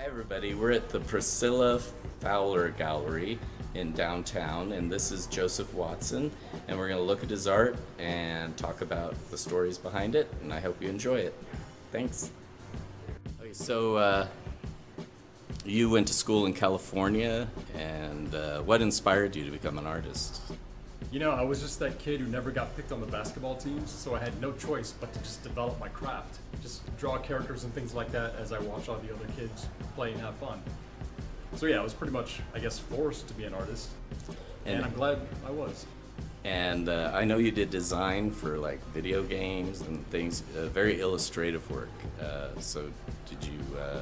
Hi, everybody. We're at the Priscilla Fowler Gallery in downtown, and this is Joseph Watson. And we're going to look at his art and talk about the stories behind it, and I hope you enjoy it. Thanks. Okay, so uh, you went to school in California, and uh, what inspired you to become an artist? You know, I was just that kid who never got picked on the basketball teams, so I had no choice but to just develop my craft. Just draw characters and things like that as I watch all the other kids play and have fun. So yeah, I was pretty much, I guess, forced to be an artist, and, And- I'm glad I was. And uh, I know you did design for like video games and things, uh, very illustrative work. Uh, so did you uh,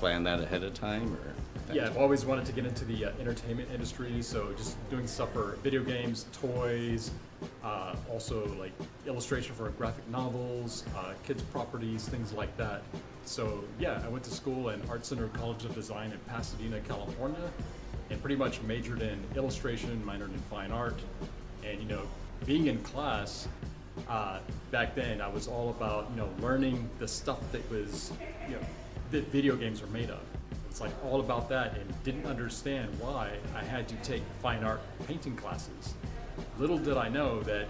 plan that ahead of time, or? Yeah, I've always wanted to get into the uh, entertainment industry, so just doing stuff for video games, toys, uh, also like illustration for graphic novels, uh, kids' properties, things like that. So yeah, I went to school in Art Center College of Design in Pasadena, California, and pretty much majored in illustration, minored in fine art, and you know, being in class. Uh, back then, I was all about you know learning the stuff that was you know that video games are made of. It's like all about that and didn't understand why I had to take fine art painting classes. Little did I know that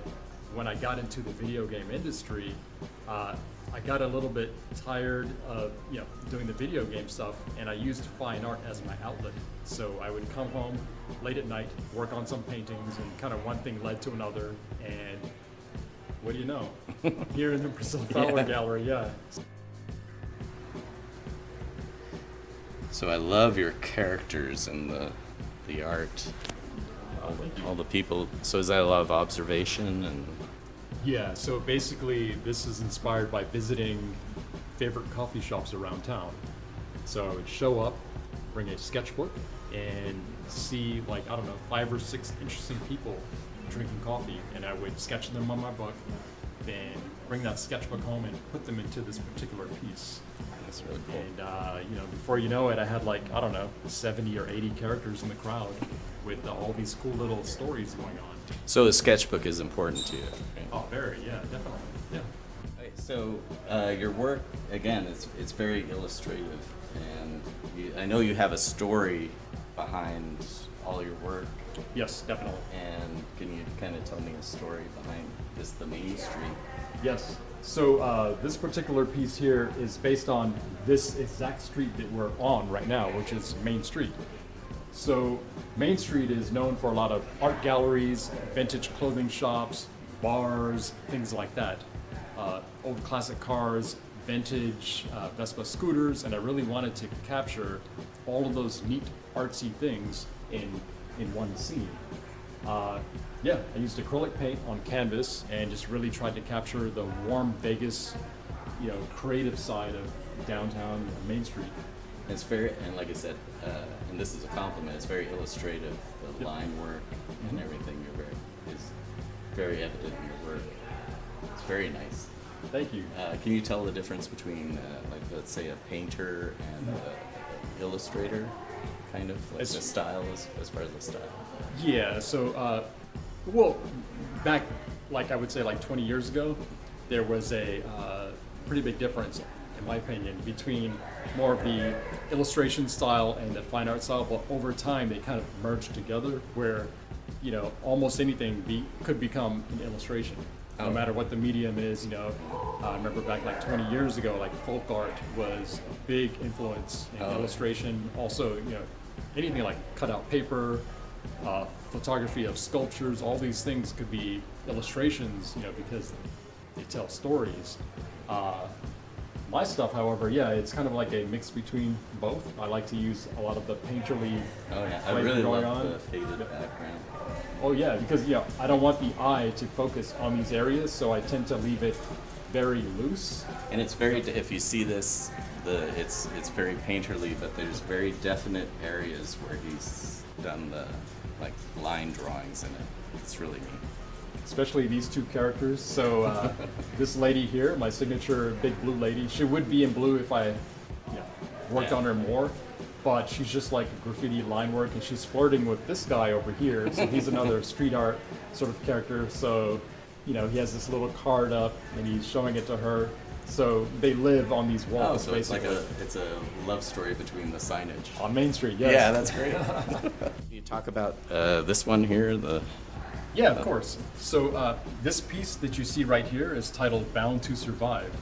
when I got into the video game industry, uh, I got a little bit tired of you know doing the video game stuff, and I used fine art as my outlet. So I would come home late at night, work on some paintings, and kind of one thing led to another. And what do you know? Here in the Priscilla Fowler Yeah. Gallery, yeah. So I love your characters and the the art, all the, all the people. So is that a lot of observation and? Yeah, so basically, this is inspired by visiting favorite coffee shops around town. So I would show up, bring a sketchbook, and see, like, I don't know, five or six interesting people drinking coffee, and I would sketch them on my book, then bring that sketchbook home and put them into this particular piece. That's really cool. And, uh, you know, before you know it, I had, like, I don't know, 70 or 80 characters in the crowd with all these cool little stories going on. So the sketchbook is important to you. right? Oh, very, yeah, definitely. Yeah. So uh, your work again, it's it's very illustrative, and you, I know you have a story behind all your work. Yes, definitely. And can you kind of tell me a story behind this, the Main Street? Yes. So uh, this particular piece here is based on this exact street that we're on right now, which is Main Street. So Main Street is known for a lot of art galleries, vintage clothing shops, bars, things like that. Uh, old classic cars, vintage uh, Vespa scooters, and I really wanted to capture all of those neat artsy things in in one scene. Uh, yeah, I used acrylic paint on canvas and just really tried to capture the warm Vegas, you know, creative side of downtown Main Street. It's very, and like I said, uh, and this is a compliment. It's very illustrative. The Yep. line work and Mhm. everything you're very is very evident in your work. It's very nice. Thank you. Uh, can you tell the difference between, uh, like, let's say, a painter and a, a illustrator, kind of like It's- the style as, as far as the style? Yeah, so, uh, well, back, like I would say, like 20 years ago, there was a uh, pretty big difference, in my opinion, between more of the illustration style and the fine art style. But over time, they kind of merged together, where you know almost anything be, could become an illustration, no Oh. matter what the medium is. You know, I remember back like 20 years ago, like folk art was a big influence in Oh. illustration. Also, you know, anything like cutout paper, uh, photography of sculptures, all these things could be illustrations, you know, because they tell stories. Uh, my stuff, however, yeah, it's kind of like a mix between both. I like to use a lot of the painterly. Oh yeah, I really going love on. the faded background. Oh yeah, because you know I don't want the eye to focus on these areas, so I tend to leave it very loose. And it's very, if you see this, the it's it's very painterly, but there's very definite areas where he's done the like line drawings in it. It's really neat. especially these two characters. So uh, this lady here, my signature big blue lady, she would be in blue if I you know, worked Yeah. on her more. But she's just like graffiti line work, and she's flirting with this guy over here. So he's another street art sort of character. So, you know, he has this little card up, and he's showing it to her. So they live on these walls. Oh, walls, so it's like a it's a love story between the signage. on Main Street. Yes. Yeah, that's great. you talk about uh, this one here, the Yeah, of course. So uh, this piece that you see right here is titled "Bound to Survive,"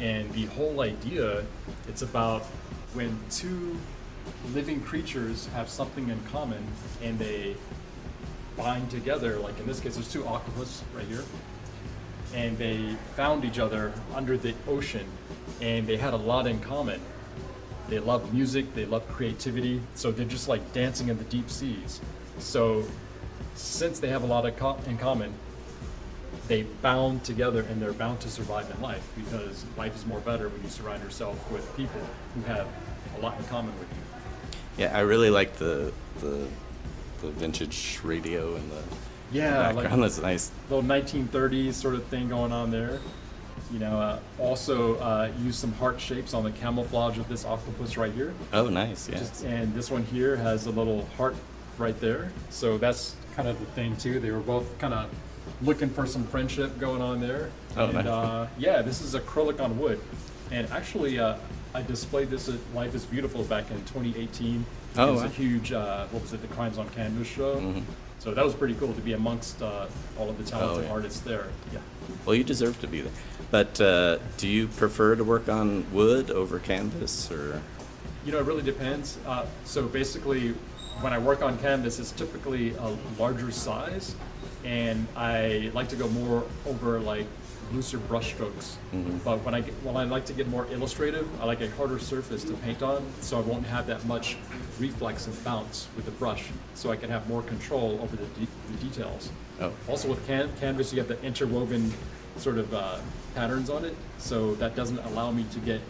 and the whole idea it's about when two living creatures have something in common and they bind together. Like in this case, there's two octopus right here, and they found each other under the ocean, and they had a lot in common. They love music, they love creativity, so they're just like dancing in the deep seas. So, since they have a lot co- in common, they bound together and they're bound to survive in life because life is more better when you surround yourself with people who have a lot in common with you. yeah. I really like the the the vintage radio and the Yeah, like- background. That's nice. little 1930s sort of thing going on there. You know, uh, also uh, use some heart shapes on the camouflage of this octopus right here. Oh, nice. Yeah. Just, and this one here has a little heart right there. So that's kind of the thing too. They were both kind of looking for some friendship going on there. Oh, and nice. uh, yeah, this is acrylic on wood. And actually, uh, I displayed this at Life is Beautiful back in 2018. Oh, it was wow. a huge, uh, what was it, the Crimes on Canvas show. Mhm. So that was pretty cool to be amongst uh, all of the talented Oh, yeah. artists there. Yeah. Well, you deserve to be there. But uh, do you prefer to work on wood over canvas, or? You know, it really depends. Uh, so basically, when I work on canvas, it's typically a larger size, and I like to go more over like looser brush strokes. Mhm. But when I get, when I like to get more illustrative, I like a harder surface to paint on, so I won't have that much reflex and bounce with the brush, so I can have more control over the, de- the details. Oh. Also with can- canvas, you have the interwoven sort of uh, patterns on it, so that doesn't allow me to get,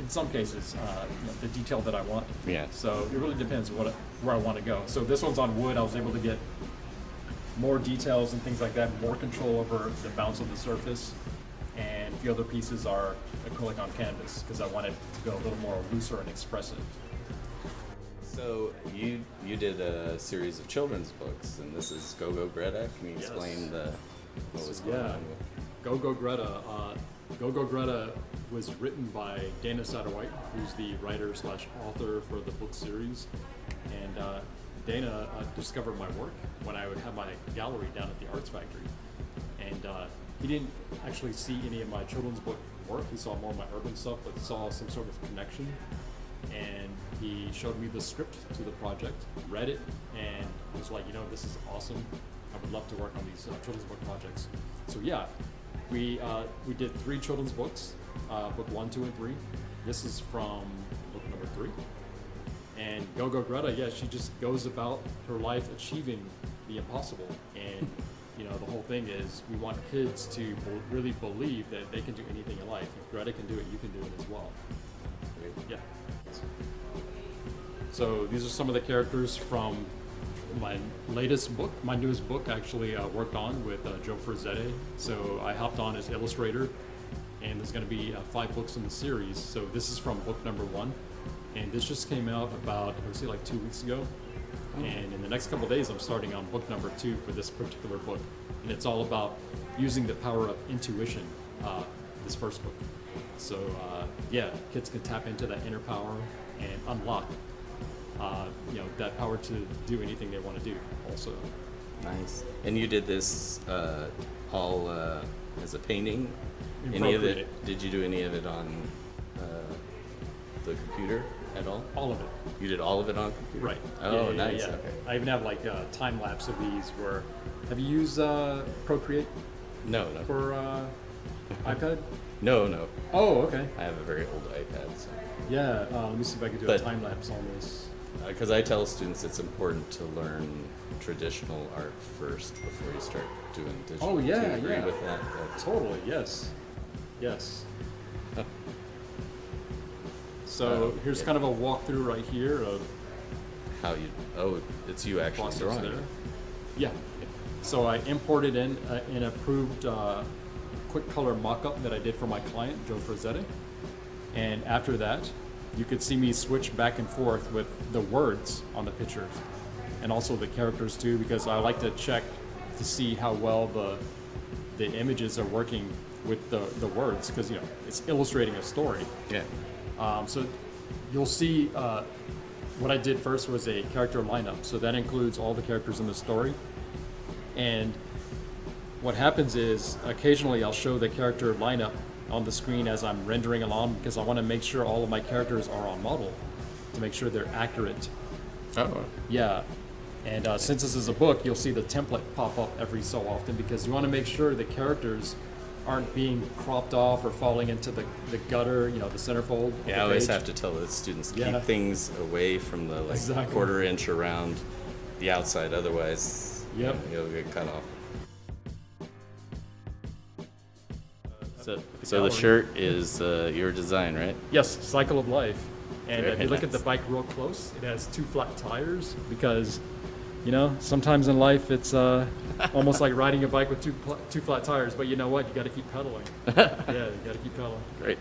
in some cases, uh, you know, the detail that I want. Yeah. So it really depends what where I want to go. So this one's on wood. I was able to get more details and things like that, more control over the bounce of the surface, and the other pieces are acrylic on canvas because I wanted to go a little more looser and expressive. So you you did a series of children's books, and this is Go Go Greta. Can you Yes. explain the what was going Yeah, on? with- Go Go Greta. Uh, Go Go Greta was written by Dana Satterwhite, who's the writer slash author for the book series, and uh, Dana uh, discovered my work when I would have my gallery down at the Arts Factory, and uh, he didn't actually see any of my children's book work. He saw more of my urban stuff, but saw some sort of connection, and he showed me the script to the project, read it, and was like, you know, this is awesome. I would love to work on these uh, children's book projects. So yeah, we uh, we did three children's books, uh, book one, two, and three. This is from book number three. And Go Go Greta, yeah, she just goes about her life achieving the impossible. And you know, the whole thing is we want kids to really believe that they can do anything in life. If Greta can do it, you can do it as well. Yeah. So these are some of the characters from my latest book, my newest book actually uh, worked on with uh, Joe Frazette. So I hopped on as illustrator, and there's going to be uh, five books in the series. So this is from book number one, and this just came out about I would say like two weeks ago. And in the next couple of days, I'm starting on book number two for this particular book, and it's all about using the power of intuition. Uh, this first book. So uh, yeah, kids can tap into that inner power and unlock, uh, you know, that power to do anything they want to do. Also, Nice. And you did this uh, all uh, as a painting. Any of it? Did you do any of it on uh, the computer at all? all of it. You did all of it on computer. Right. Oh, Yeah, yeah, nice. yeah. Okay. I even have like a time lapse of these. Where have you used uh, Procreate No, no, for uh, iPad? no, no. Oh, okay. I have a very old iPad, so. Yeah. Uh, let me see if I can do But- a time lapse on this. Because I tell students it's important to learn traditional art first before you start doing digital. Oh, Do yeah, you agree yeah. with that? That's- Totally. Yes. Yes. So Uh, here's yeah. kind of a walkthrough right here of How you? Oh, it's you actually drawing there. Yeah. So I imported in uh, an approved uh, quick color mock-up that I did for my client, Joe Frazette. And after that, you could see me switch back and forth with the words on the pictures and also the characters too, because I like to check to see how well the the images are working with the, the words because you know it's illustrating a story. Yeah. Um, so you'll see uh, what I did first was a character lineup. So that includes all the characters in the story. And what happens is occasionally I'll show the character lineup on the screen as I'm rendering along because I want to make sure all of my characters are on model to make sure they're accurate. Oh. Yeah. And uh, since this is a book, you'll see the template pop up every so often because you want to make sure the characters aren't being cropped off or falling into the, the gutter, you know, the centerfold. of Yeah, the I always page. have to tell the students keep Yeah. things away from the like Exactly. quarter inch around the outside, otherwise Yep. you'll get cut off. So, the so the shirt is uh, your design, right? Yes, Cycle of Life. And Very if you look at the bike real close, it has two flat tires because, you know, sometimes in life it's uh, almost like riding a bike with two pl- two flat tires. But you know what? You got to keep pedaling. yeah, you got to keep pedaling. Great.